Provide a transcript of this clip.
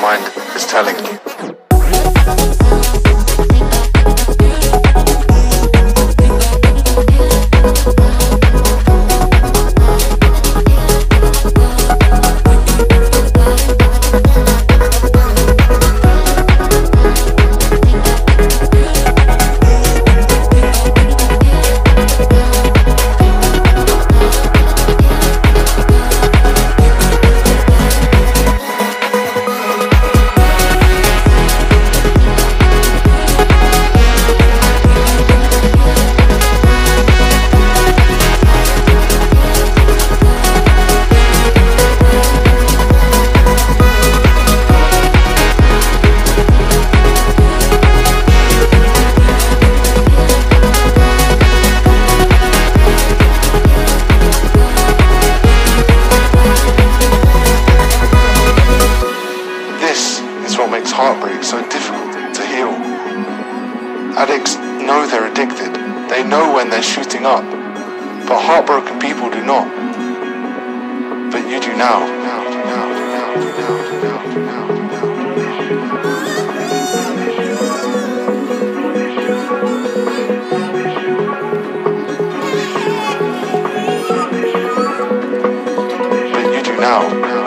mind is telling you. Heartbreak so difficult to heal. Addicts know they're addicted. They know when they're shooting up. But heartbroken people do not. But you do now. Now, now, now, now, now, now, now. But you do now.